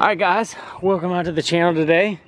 Alright guys, welcome out to the channel today.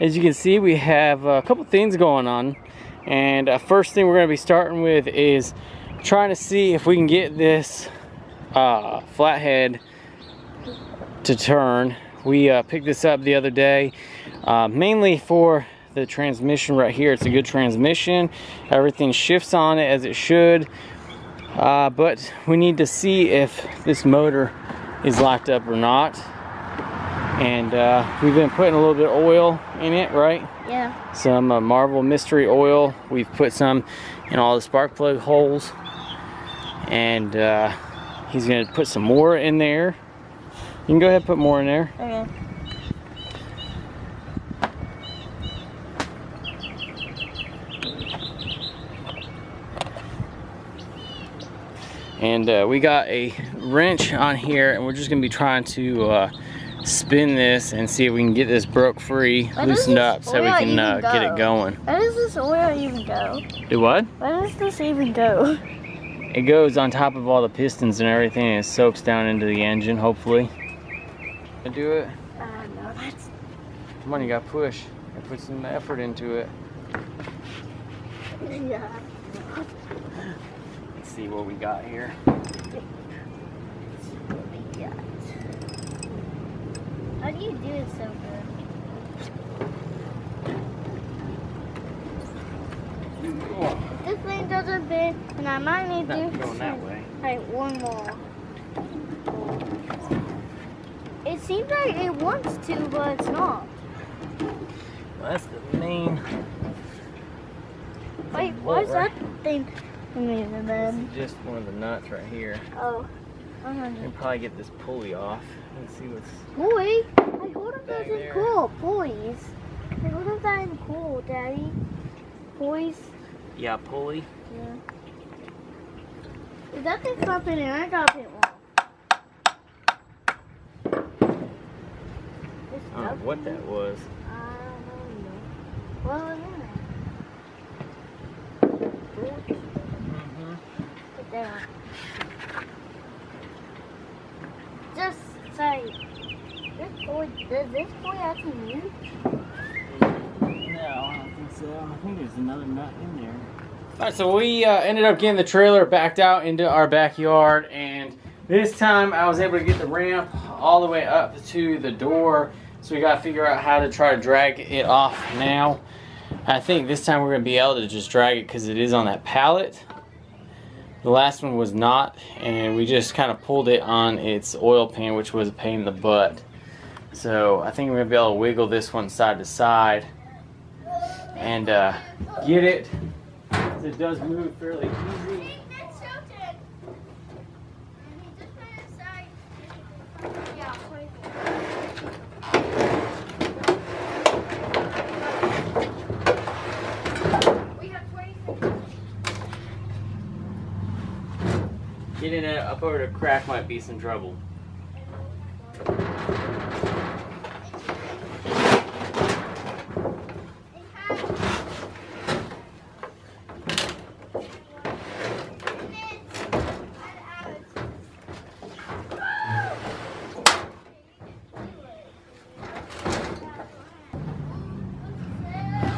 As you can see, we have a couple things going on. And uh, first thing we're going to be starting with is trying to see if we can get this uh, flathead to turn. We uh, picked this up the other day, uh, mainly for the transmission right here. It's a good transmission. Everything shifts on it as it should. Uh, but we need to see if this motor is locked up or not and uh, we've been putting a little bit of oil in it right? Yeah. Some uh, marvel mystery oil. We've put some in all the spark plug holes. And uh, he's gonna put some more in there. You can go ahead and put more in there. Okay. And uh, we got a wrench on here and we're just gonna be trying to uh, spin this and see if we can get this broke free, Where loosened up so we can uh, get it going. Where does this oil even go? Do what? Where does this even go? It goes on top of all the pistons and everything and it soaks down into the engine, hopefully. I do it? Uh, no, that's... Come on, you gotta push. You put some effort into it. Yeah. Let's see what we got here. Yeah. How do you do it so good? If this thing doesn't bend, and I might need to going that way. Alright, one more. It seems like it wants to, but it's not. Well, that's the main. Wait, why is that thing? This is just one of the nuts right here. Oh. I'm gonna probably get this pulley off. Let's see what's. Pulley? I hold up that in there. cool. Pulleys. I hold up that in cool, Daddy. Pulleys. Yeah, pulley. Yeah. If that thing's not fitting, I gotta fit one. It's I don't know what that was. I don't know. What was in it? Put that Just say, this boy, does this boy actually move? No, I don't think so. I think there's another nut in there. Alright, so we uh, ended up getting the trailer backed out into our backyard, and this time I was able to get the ramp all the way up to the door. So we got to figure out how to try to drag it off now. I think this time we're going to be able to just drag it because it is on that pallet. The last one was not, and we just kind of pulled it on its oil pan, which was a pain in the butt. So I think we're going to be able to wiggle this one side to side and uh, get it. It does move fairly easy. Getting it up over the crack might be some trouble.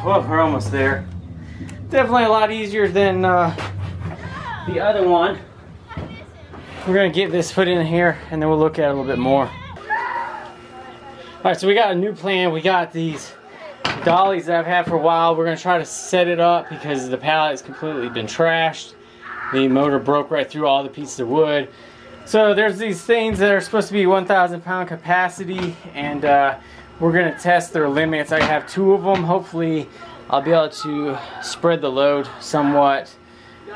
Well, we're almost there. Definitely a lot easier than uh, the other one. We're gonna get this put in here and then we'll look at it a little bit more. Alright, so we got a new plan. We got these dollies that I've had for a while. We're gonna try to set it up because the pallet has completely been trashed. The motor broke right through all the pieces of wood. So there's these things that are supposed to be 1,000 pound capacity and uh, we're gonna test their limits. I have two of them. Hopefully I'll be able to spread the load somewhat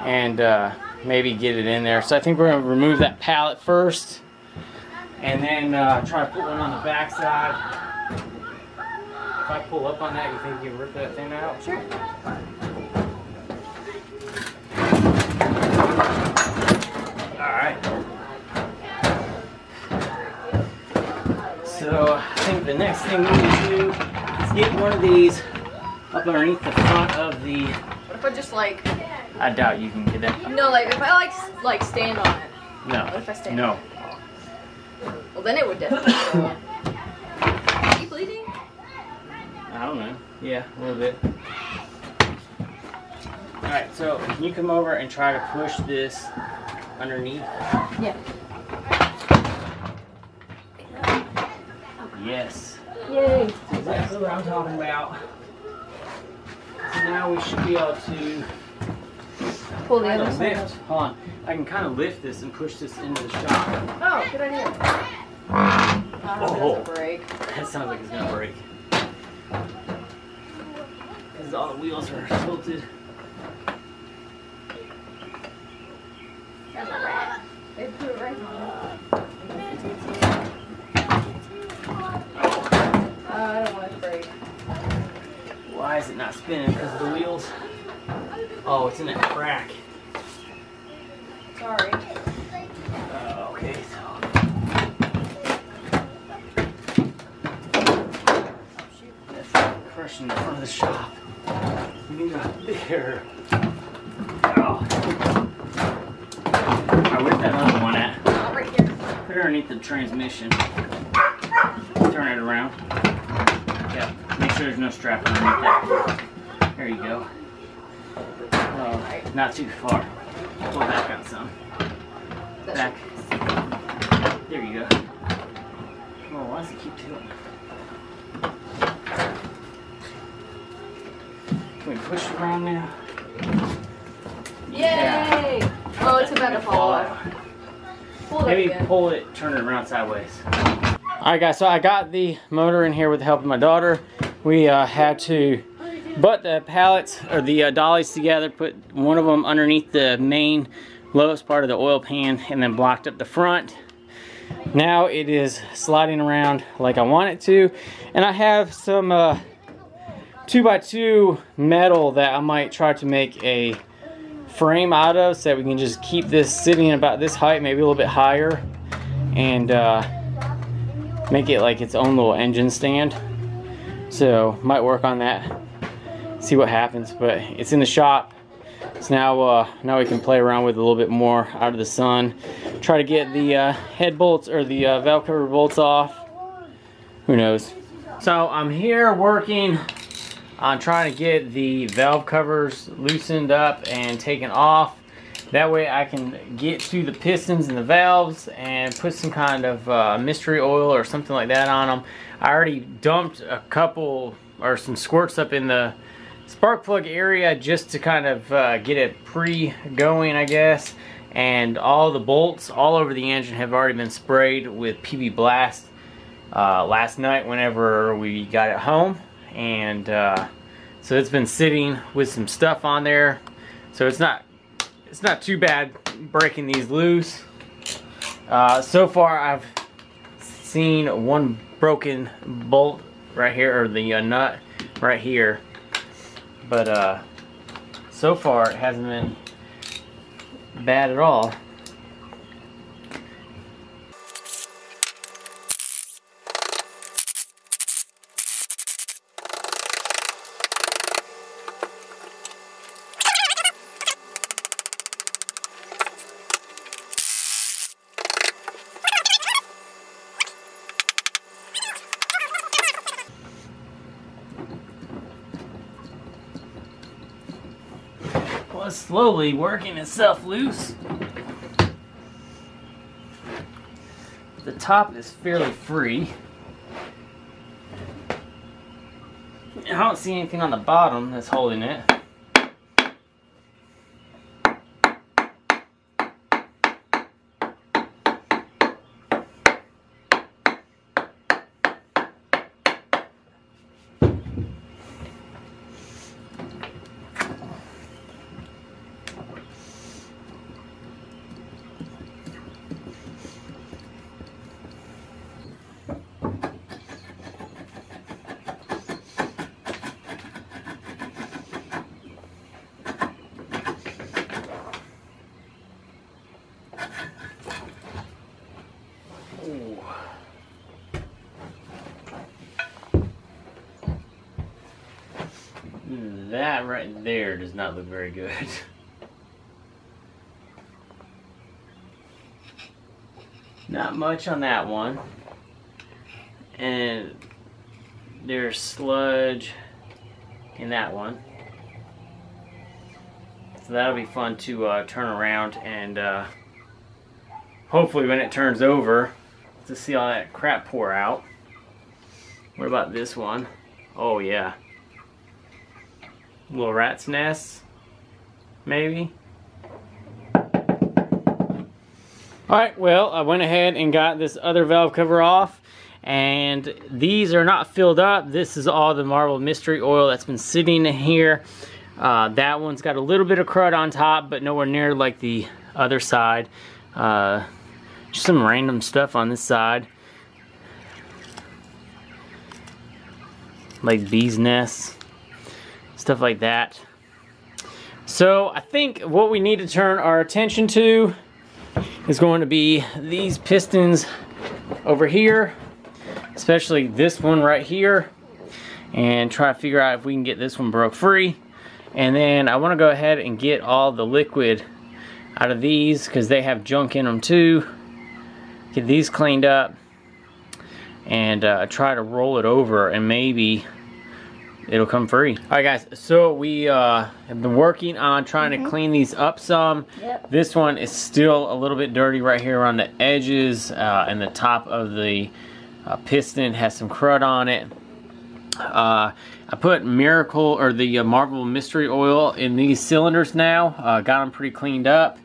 and uh, maybe get it in there. So I think we're gonna remove that pallet first and then uh, try to put one on the back side. If I pull up on that, you think you can rip that thing out? Sure. Alright. So I think the next thing we need to do is get one of these up underneath the front of the. What if I just like, I doubt you can get that. no, like if I like like stand on it? No. What if I stand? No. Well, then it would definitely. go up. I don't know. Yeah, a little bit. Alright, so can you come over and try to push this underneath? Yeah. Yes. Yay. That's exactly what I'm talking about. So now we should be able to Pull the other side. lift. Hold on. I can kind of lift this and push this into the shop. Oh, good idea. Oh. it break. That sounds like it's gonna break. Because all the wheels are tilted. That's a rat. They put it right on. Oh, I don't want it to break. Why is it not spinning? Because of the wheels? Oh, it's in that crack. Sorry. Uh, okay, so. That's crushing the front of the shop. You need a bigger. Oh. Alright, where's that other one at? Right here. Put it underneath the transmission. Turn it around. Yeah, make sure there's no strap underneath that. There you go. Not too far. Pull back out some. Back. There you go. Oh, why does it keep doing Can we push it around now? Yay! Oh, it's about to fall off. Pull Maybe pull it, turn it around sideways. Alright guys, so I got the motor in here with the help of my daughter. We uh, had to butt the pallets, or the uh, dollies together, put one of them underneath the main lowest part of the oil pan, and then blocked up the front. Now it is sliding around like I want it to, and I have some uh, 2x2 metal that I might try to make a frame out of so that we can just keep this sitting about this height, maybe a little bit higher, and uh, make it like its own little engine stand. So might work on that, see what happens. But it's in the shop, so now uh, now we can play around with a little bit more out of the sun. Try to get the uh, head bolts or the uh, valve cover bolts off. Who knows? So I'm here working on trying to get the valve covers loosened up and taken off. That way I can get to the pistons and the valves and put some kind of uh, mystery oil or something like that on them. I already dumped a couple or some squirts up in the spark plug area just to kind of uh, get it pre-going I guess. And all the bolts all over the engine have already been sprayed with PB Blast uh, last night whenever we got it home. And uh, so it's been sitting with some stuff on there. So it's not it's not too bad breaking these loose. Uh, so far I've seen one broken bolt right here or the uh, nut right here. But uh, so far it hasn't been bad at all Slowly working itself loose. The top is fairly free. I don't see anything on the bottom that's holding it. That right there does not look very good. Not much on that one. And there's sludge in that one. So that'll be fun to uh, turn around and uh, hopefully when it turns over to see all that crap pour out. What about this one? Oh yeah. Little rat's nest, maybe. Alright, well, I went ahead and got this other valve cover off. And these are not filled up. This is all the Marvel Mystery Oil that's been sitting in here. Uh, that one's got a little bit of crud on top, but nowhere near like the other side. Uh, just some random stuff on this side. Like bees nests, stuff like that. So I think what we need to turn our attention to is going to be these pistons over here, especially this one right here, and try to figure out if we can get this one broke free. And then I want to go ahead and get all the liquid out of these because they have junk in them too. Get these cleaned up and uh, try to roll it over and maybe it'll come free. All right, guys, so we uh, have been working on trying mm -hmm. to mm-hmm. clean these up some. Yep. This one is still a little bit dirty right here around the edges uh, and the top of the uh, piston has some crud on it. Uh, I put Miracle or the uh, Marvel Mystery Oil in these cylinders now. Uh, got them pretty cleaned up.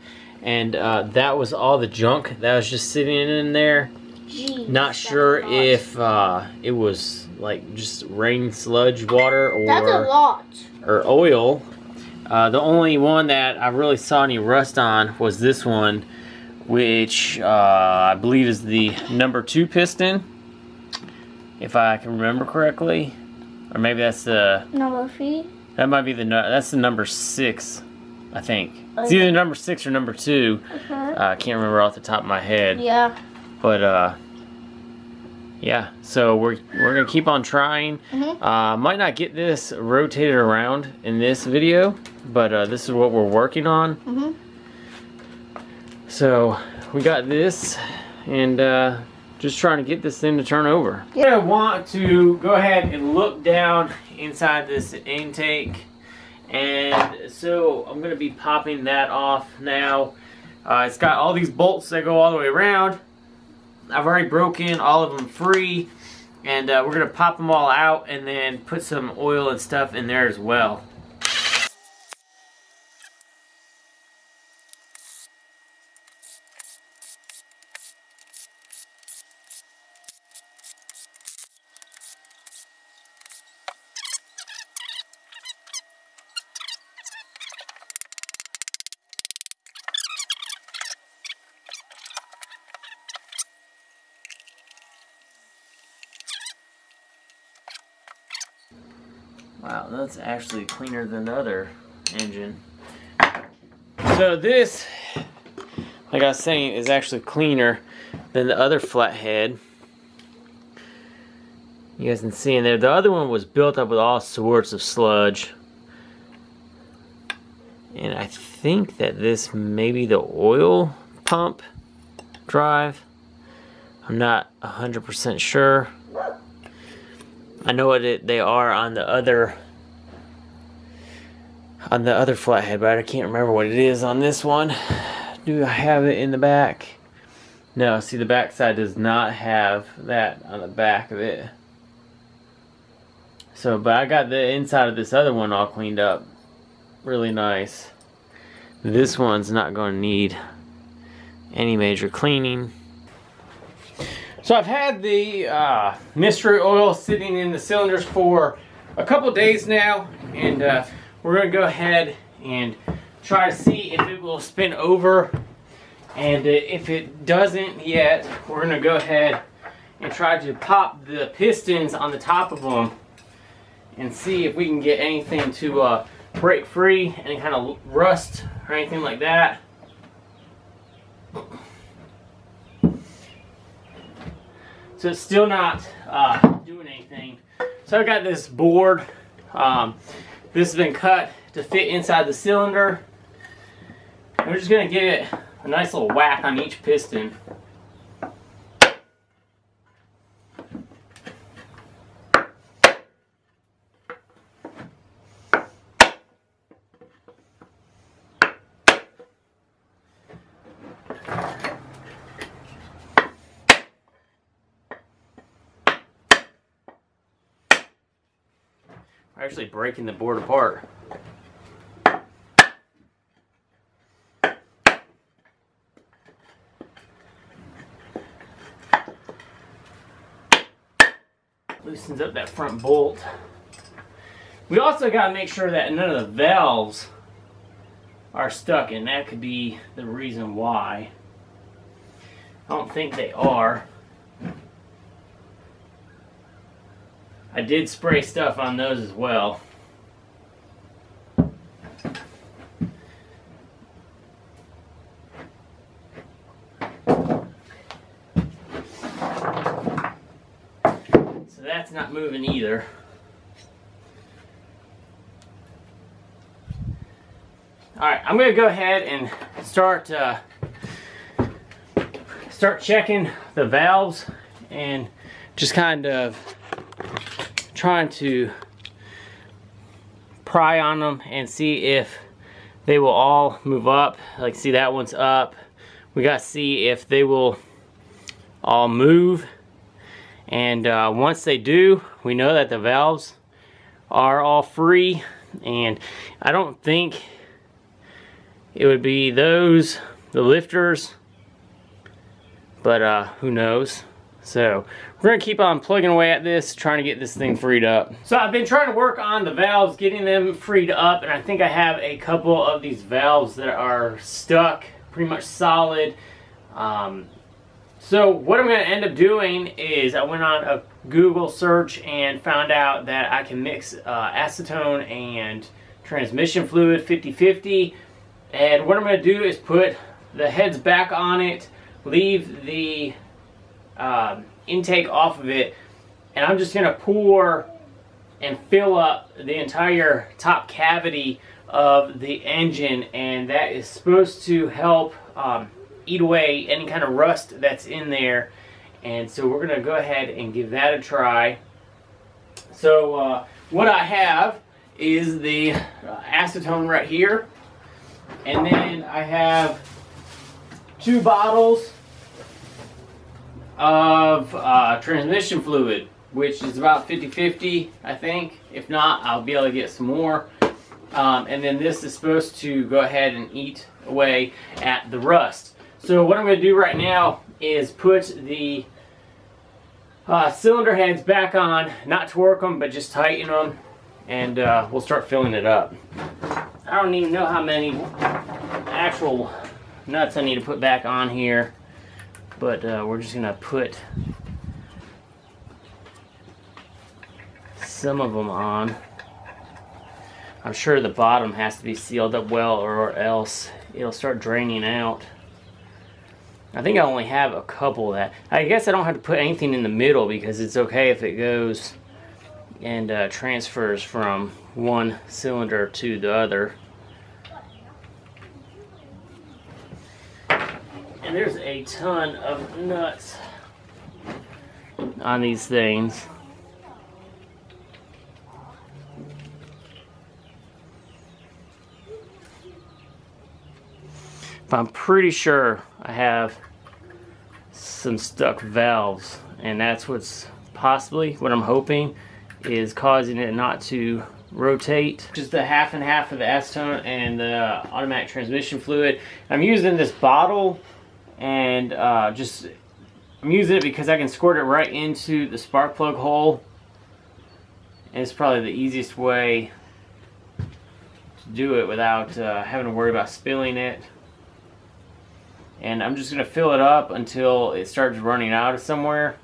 And that was all the junk that was just sitting in there. Jeez, Not sure if it was like just rain sludge water or That's a lot. or oil. Uh, the only one that I really saw any rust on was this one, which uh, I believe is the number two piston, if I can remember correctly, or maybe that's the number three. That might be the that's the number six, I think. Okay. It's either number six or number two. Uh -huh. uh, I can't remember off the top of my head. Yeah. But uh, yeah, so we're, we're going to keep on trying. Mm -hmm. uh, might not get this rotated around in this video, but uh, this is what we're working on. Mm -hmm. So we got this and uh, just trying to get this thing to turn over. Yeah. I want to go ahead and look down inside this intake. And so I'm going to be popping that off now. Uh, it's got all these bolts that go all the way around. I've already broken all of them free and uh, we're to pop them all out and then put some oil and stuff in there as well. Wow, that's actually cleaner than the other engine. So this, like I was saying, is actually cleaner than the other flathead. You guys can see in there. The other one was built up with all sorts of sludge. And I think that this may be the oil pump drive. I'm not 100% sure. I know what they are on the other on the other flathead, but I can't remember what it is on this one. Do I have it in the back? No, see the back side does not have that on the back of it. So, but I got the inside of this other one all cleaned up. Really nice. This one's not going to need any major cleaning. So I've had the uh, mystery oil sitting in the cylinders for a couple days now and uh, we're going to go ahead and try to see if it will spin over. And uh, if it doesn't yet we're going to go ahead and try to pop the pistons on the top of them and see if we can get anything to uh, break free any kind of rust or anything like that So it's still not uh, doing anything. So I've got this board. Um, this has been cut to fit inside the cylinder. We're just going to give it a nice little whack on each piston. Actually breaking the board apart. Loosens up that front bolt. We also got to make sure that none of the valves are stuck and that could be the reason why. I don't think they are. I did spray stuff on those as well. So that's not moving either. All right, I'm gonna go ahead and start uh, start checking the valves and just kind of trying to pry on them and see if they will all move up. Like see that one's up. We got to see if they will all move. And uh, once they do, we know that the valves are all free. And I don't think it would be those, the lifters, but uh, who knows. So we're gonna keep on plugging away at this, trying to get this thing freed up. So I've been trying to work on the valves, getting them freed up, and I think I have a couple of these valves that are stuck, pretty much solid. Um, so what I'm gonna end up doing is I went on a Google search and found out that I can mix uh, acetone and transmission fluid 50-50 and what I'm going to do is put the heads back on it, leave the um, intake off of it, and I'm just going to pour and fill up the entire top cavity of the engine and that is supposed to help um, eat away any kind of rust that's in there and so we're going to go ahead and give that a try. So uh, what I have is the acetone right here and then I have two bottles of uh, transmission fluid, which is about 50-50, I think. If not, I'll be able to get some more. Um, and then this is supposed to go ahead and eat away at the rust. So what I'm going to do right now is put the uh, cylinder heads back on, not torque them, but just tighten them, and uh, we'll start filling it up. I don't even know how many actual nuts I need to put back on here, but uh, we're just gonna put some of them on. I'm sure the bottom has to be sealed up well or else it'll start draining out. I think I only have a couple of that. I guess I don't have to put anything in the middle because it's okay if it goes and uh, transfers from one cylinder to the other. There's a ton of nuts on these things. But I'm pretty sure I have some stuck valves and that's what's possibly what I'm hoping is causing it not to rotate. Just the half and half of the acetone and the automatic transmission fluid. I'm using this bottle and uh, just I'm using it because I can squirt it right into the spark plug hole. And it's probably the easiest way to do it without uh, having to worry about spilling it. And I'm just gonna fill it up until it starts running out of somewhere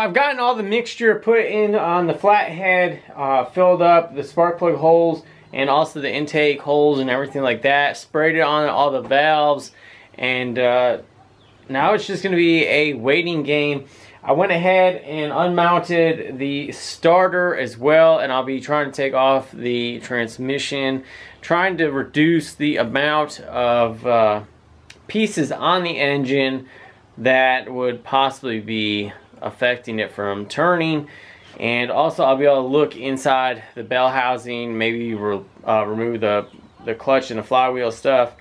I've gotten all the mixture put in on the flathead, uh, filled up the spark plug holes and also the intake holes and everything like that. Sprayed it on all the valves and uh, now it's just going to be a waiting game. I went ahead and unmounted the starter as well and I'll be trying to take off the transmission, trying to reduce the amount of uh, pieces on the engine that would possibly be affecting it from turning And also I'll be able to look inside the bell housing, maybe re uh, remove the, the clutch and the flywheel stuff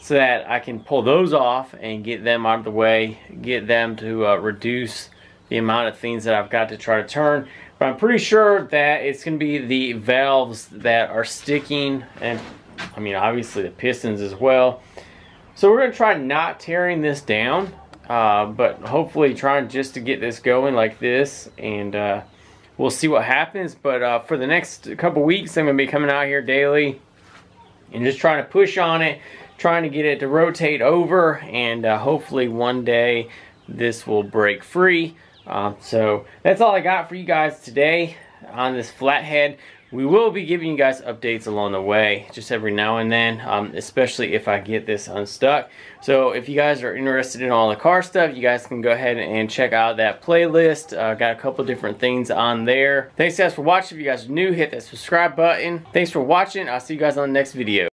so that I can pull those off and get them out of the way, get them to uh, reduce the amount of things that I've got to try to turn. But I'm pretty sure that it's going to be the valves that are sticking and I mean obviously the pistons as well. So we're going to try not tearing this down, uh, but hopefully trying just to get this going like this and uh, we'll see what happens. But uh, for the next couple weeks I'm going to be coming out here daily and just trying to push on it, trying to get it to rotate over and uh, hopefully one day this will break free. Um, so that's all I got for you guys today on this flathead. We will be giving you guys updates along the way, just every now and then, um, especially if I get this unstuck. So if you guys are interested in all the car stuff, you guys can go ahead and check out that playlist. Uh, got a couple different things on there. Thanks guys for watching. If you guys are new, hit that subscribe button. Thanks for watching. I'll see you guys on the next video.